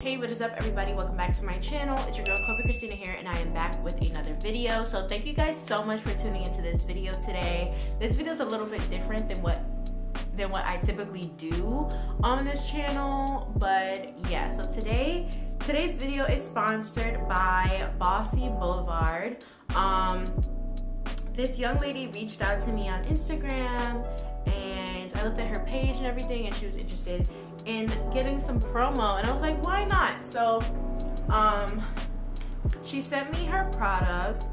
Hey, what is up everybody? Welcome back to my channel. It's your girl Colby Christina here and I am back with another video. So thank you guys so much for tuning into this video today. This video is a little bit different than what than what I typically do on this channel. But yeah, so today today's video is sponsored by Bossy Boulevard. Um this young lady reached out to me on Instagram and I looked at her page and everything and she was interested in getting some promo and I was like, why not? So um she sent me her products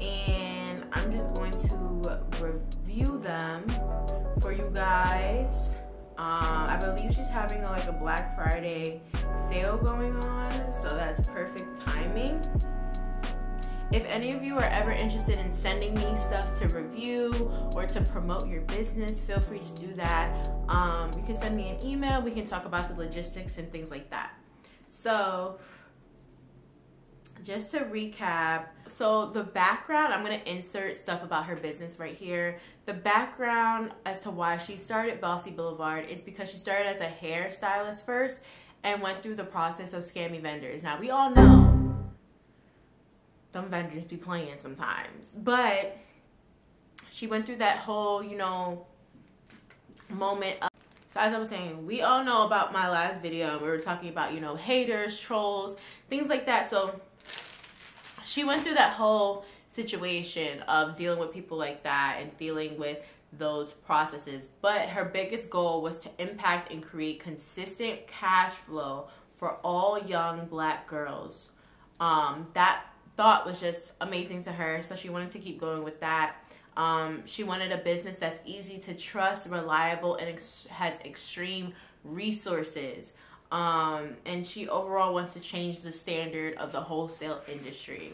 and I'm just going to review them for you guys. Um, I believe she's having a, like a Black Friday sale going on, so that's perfect timing. If any of you are ever interested in sending me stuff to review or to promote your business, feel free to do that. Um, you can send me an email. We can talk about the logistics and things like that. So, just to recap, so the background, I'm going to insert stuff about her business right here. The background as to why she started Bossy Boulevard is because she started as a hairstylist first and went through the process of scammy vendors. Now, we all know them vendors be playing sometimes. But she went through that whole, you know, moment of, so as I was saying, we all know about my last video. We were talking about, you know, haters, trolls, things like that. So she went through that whole situation of dealing with people like that and dealing with those processes. But her biggest goal was to impact and create consistent cash flow for all young black girls. Um, that thought was just amazing to her. So she wanted to keep going with that. Um, she wanted a business that's easy to trust, reliable, and ex- has extreme resources. Um, and she overall wants to change the standard of the wholesale industry.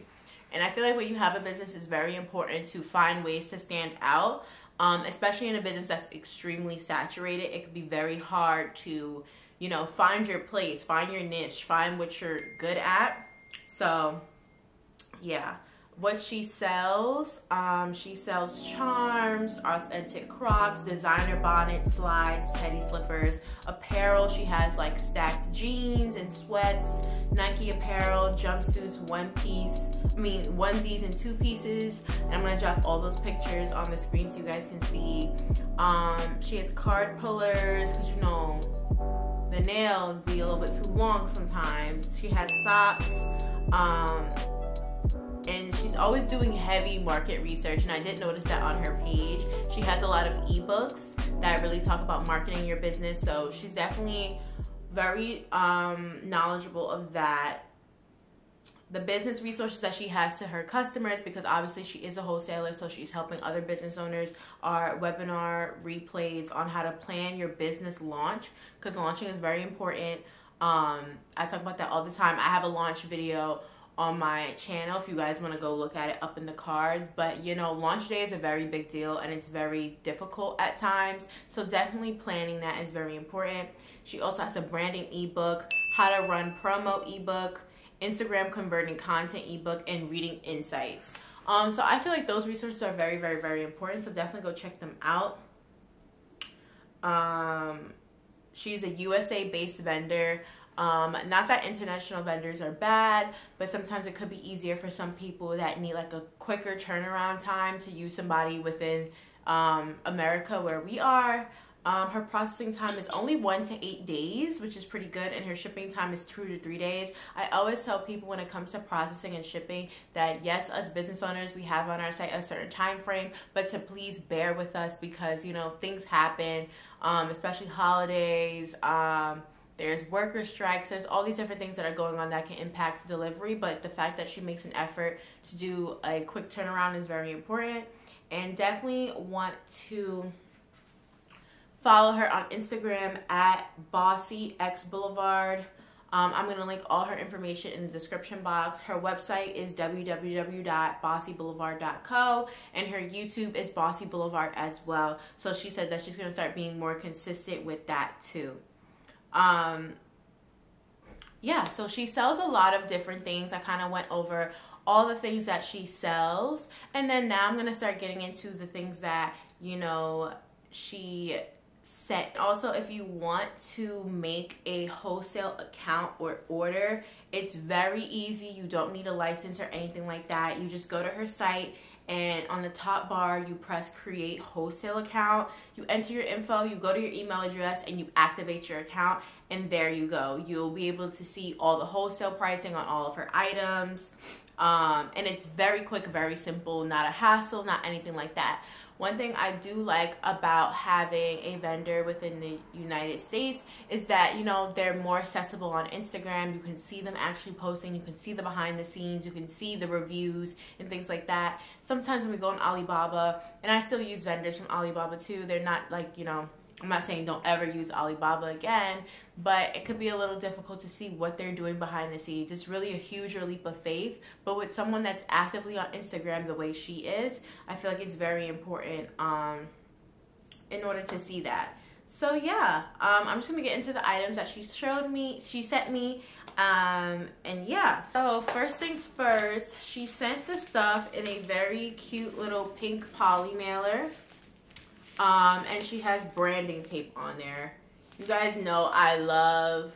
And I feel like when you have a business, it's very important to find ways to stand out, um, especially in a business that's extremely saturated. It can be very hard to, you know, find your place, find your niche, find what you're good at. So, yeah. What she sells um, she sells charms authentic crocs designer bonnets slides teddy slippers apparel. She has like stacked jeans and sweats nike apparel jumpsuits one piece i mean onesies and two pieces. And i'm gonna drop all those pictures on the screen so you guys can see. Um, she has card pullers because you know the nails be a little bit too long sometimes. She has socks um, and she's always doing heavy market research and i did notice that on her page. She has a lot of ebooks that really talk about marketing your business so she's definitely very um, knowledgeable of that. The business resources that she has to her customers because obviously she is a wholesaler so she's helping other business owners are webinar replays on how to plan your business launch because launching is very important. Um, i talk about that all the time. I have a launch video on my channel if you guys want to go look at it up in the cards but you know launch day is a very big deal and it's very difficult at times so definitely planning that is very important. She also has a branding ebook how to run promo ebook instagram converting content ebook and reading insights. Um so i feel like those resources are very very very important so definitely go check them out. Um she's a usa based vendor um, not that international vendors are bad, but sometimes it could be easier for some people that need like a quicker turnaround time to use somebody within um, America where we are. Um, her processing time is only one to eight days, which is pretty good, and her shipping time is two to three days. I always tell people when it comes to processing and shipping that yes, as business owners, we have on our site a certain time frame, but to please bear with us because you know things happen, um, especially holidays. Um, there's worker strikes there's all these different things that are going on that can impact delivery but the fact that she makes an effort to do a quick turnaround is very important and definitely want to follow her on instagram at bossy x boulevard um, I'm going to link all her information in the description box. Her website is www.bossyboulevard.co and her YouTube is Bossy Boulevard as well. So she said that she's going to start being more consistent with that too. Um, yeah, so she sells a lot of different things. I kind of went over all the things that she sells. And then now I'm going to start getting into the things that, you know, she sent. Also, if you want to make a wholesale account or order, it's very easy. You don't need a license or anything like that. You just go to her site and on the top bar you press create wholesale account. You enter your info you go to your email address and you activate your account and there you go. You'll be able to see all the wholesale pricing on all of her items. Um, and it's very quick very simple not a hassle not anything like that one thing I do like about having a vendor within the United States is that, you know, they're more accessible on Instagram. You can see them actually posting, you can see the behind the scenes, you can see the reviews and things like that. Sometimes when we go on Alibaba, and I still use vendors from Alibaba too, they're not like, you know, I'm not saying don't ever use Alibaba again, but it could be a little difficult to see what they're doing behind the scenes. It's really a huge leap of faith. But with someone that's actively on Instagram the way she is, I feel like it's very important um, in order to see that. So yeah, um, I'm just gonna get into the items that she showed me, she sent me, um, and yeah. So first things first, she sent the stuff in a very cute little pink poly mailer. Um, and she has branding tape on there. You guys know I love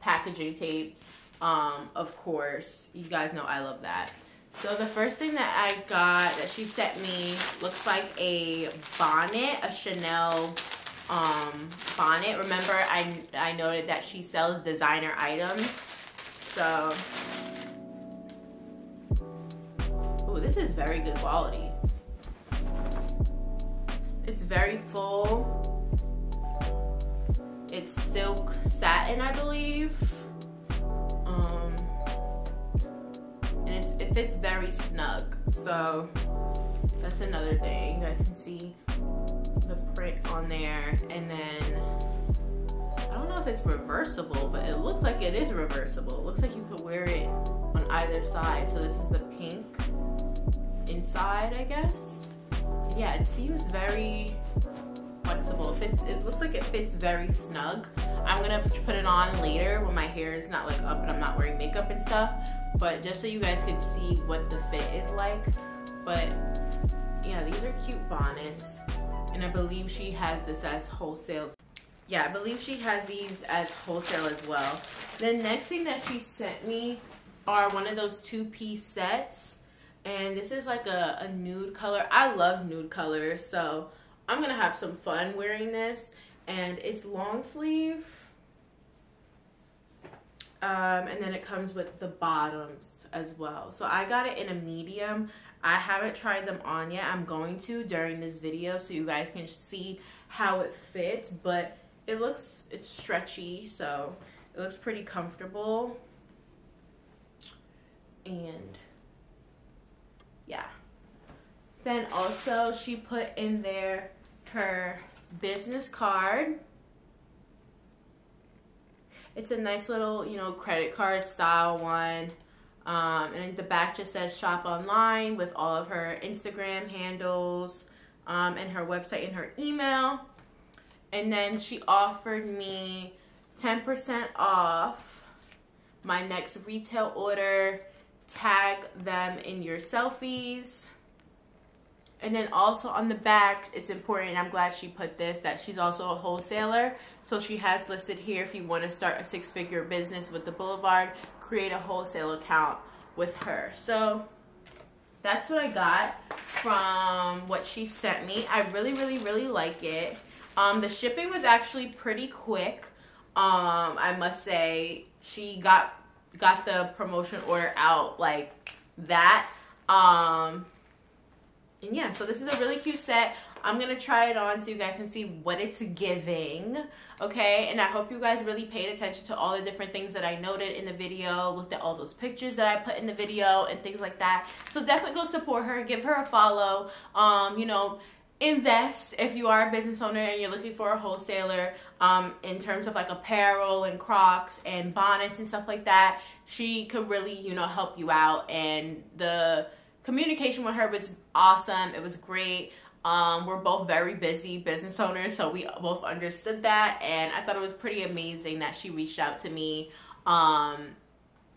packaging tape. Um, of course, you guys know I love that. So the first thing that I got that she sent me looks like a bonnet, a Chanel um, bonnet. Remember, I, I noted that she sells designer items. So, oh, this is very good quality. It's very full. It's silk satin, I believe. Um, and it fits very snug. So that's another thing. You guys can see the print on there. And then I don't know if it's reversible, but it looks like it is reversible. It looks like you could wear it on either side. So this is the pink inside, I guess yeah, it seems very flexible. It fits. It looks like it fits very snug. I'm gonna put it on later when my hair is not like up and I'm not wearing makeup and stuff. But just so you guys can see what the fit is like. But yeah, these are cute bonnets, and I believe she has this as wholesale. Yeah, I believe she has these as wholesale as well. The next thing that she sent me are one of those two-piece sets and this is like a, a nude color. I love nude colors, so I'm gonna have some fun wearing this. And it's long sleeve. Um, and then it comes with the bottoms as well. So I got it in a medium. I haven't tried them on yet. I'm going to during this video so you guys can see how it fits. But it looks, it's stretchy, so it looks pretty comfortable. And yeah. Then also she put in there her business card. It's a nice little, you know, credit card style one. Um, and the back just says shop online with all of her Instagram handles um, and her website and her email. And then she offered me 10% off my next retail order tag them in your selfies. And then also on the back, it's important, I'm glad she put this, that she's also a wholesaler. So she has listed here if you want to start a six figure business with the Boulevard, create a wholesale account with her. So that's what I got from what she sent me. I really, really, really like it. Um, the shipping was actually pretty quick. Um, I must say, she got got the promotion order out like that. Um, and yeah, so this is a really cute set. I'm gonna try it on so you guys can see what it's giving. Okay, and I hope you guys really paid attention to all the different things that I noted in the video, looked at all those pictures that I put in the video and things like that. So definitely go support her, give her a follow. Um, you know, invest if you are a business owner and you're looking for a wholesaler um, in terms of like apparel and crocs and bonnets and stuff like that. She could really you know help you out and the communication with her was awesome. It was great. Um, we're both very busy business owners so we both understood that and i thought it was pretty amazing that she reached out to me um,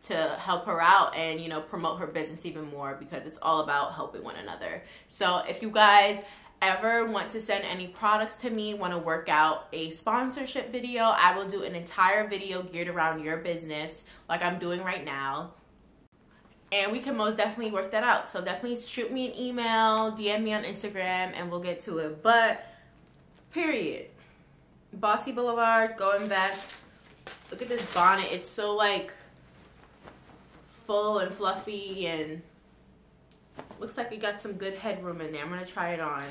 to help her out and you know promote her business even more because it's all about helping one another. So if you guys ever want to send any products to me, want to work out a sponsorship video, I will do an entire video geared around your business like I'm doing right now. And we can most definitely work that out. So definitely shoot me an email, DM me on Instagram, and we'll get to it. But, period. Bossy Boulevard, go invest. Look at this bonnet. It's so like full and fluffy and looks like it got some good headroom in there. I'm going to try it on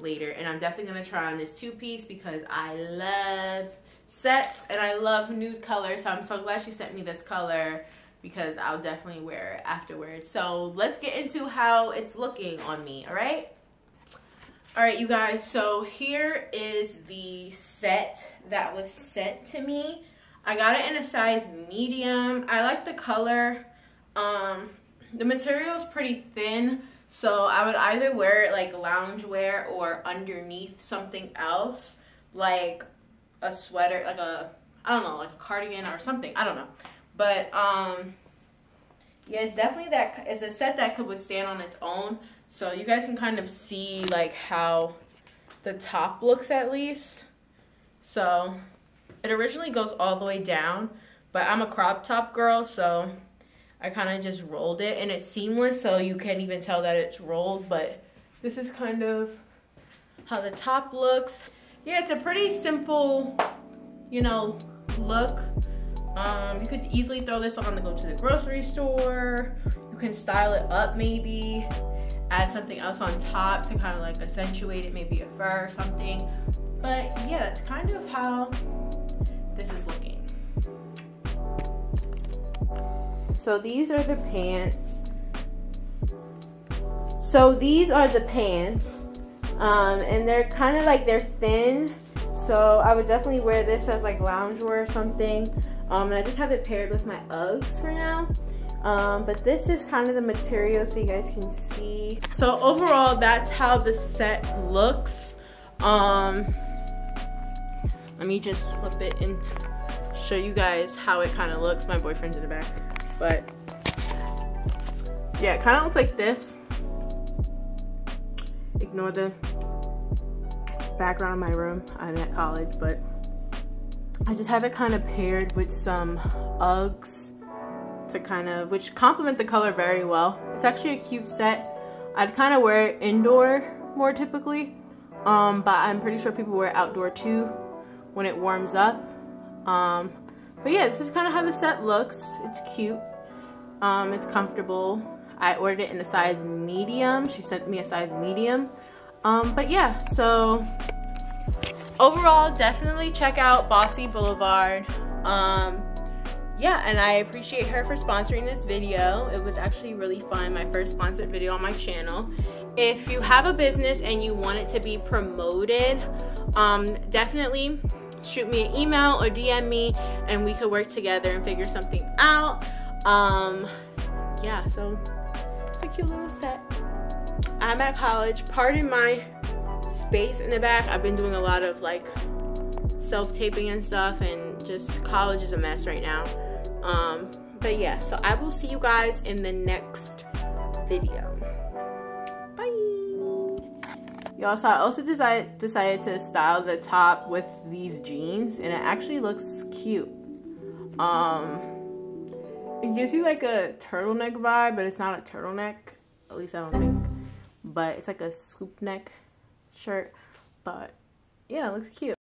later. And I'm definitely going to try on this two piece because I love sets and I love nude colors. So I'm so glad she sent me this color because I'll definitely wear it afterwards. So let's get into how it's looking on me, all right? All right, you guys, so here is the set that was sent to me. I got it in a size medium. I like the color. Um, the material is pretty thin, so I would either wear it like loungewear or underneath something else, like a sweater, like a, I don't know, like a cardigan or something. I don't know. But, um, yeah, it's definitely that, it's a set that could withstand on its own. So you guys can kind of see like how the top looks at least. So it originally goes all the way down, but I'm a crop top girl, so I kind of just rolled it and it's seamless so you can't even tell that it's rolled but this is kind of how the top looks. Yeah it's a pretty simple you know look. Um, you could easily throw this on to go to the grocery store. You can style it up maybe. Add something else on top to kind of like accentuate it maybe a fur or something. But yeah that's kind of how this is looking So these are the pants. So these are the pants. Um, and they're kind of like they're thin. So I would definitely wear this as like loungewear or something. Um, and I just have it paired with my Uggs for now. Um, but this is kind of the material so you guys can see. So overall, that's how the set looks. Um, let me just flip it and show you guys how it kind of looks. My boyfriend's in the back. But yeah, it kind of looks like this. Ignore the background of my room. I'm at college, but I just have it kind of paired with some Uggs to kind of, which complement the color very well. It's actually a cute set. I'd kind of wear it indoor more typically, um, but I'm pretty sure people wear it outdoor too when it warms up. Um, but yeah, this is kind of how the set looks. It's cute. Um, it's comfortable. I ordered it in a size medium. She sent me a size medium. Um, but yeah, so overall, definitely check out Bossy Boulevard. Um, yeah, and I appreciate her for sponsoring this video. It was actually really fun, my first sponsored video on my channel. If you have a business and you want it to be promoted, um, definitely shoot me an email or DM me and we could work together and figure something out. Um, yeah, so it's a cute little set. I'm at college. Pardon my space in the back. I've been doing a lot of like self-taping and stuff and just college is a mess right now. Um, but yeah, so I will see you guys in the next video. Bye. Y'all, so I also decided, decided to style the top with these jeans and it actually looks cute. Um, it gives you like a turtleneck vibe, but it's not a turtleneck. At least I don't think. But it's like a scoop neck shirt. But yeah, it looks cute.